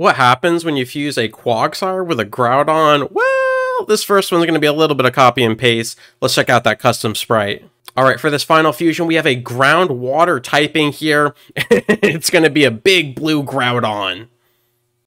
What happens when you fuse a Quagsire with a Groudon? Well, this first one's going to be a little bit of copy and paste. Let's check out that custom sprite. All right, for this final fusion, we have a groundwater typing here. it's going to be a big blue Groudon.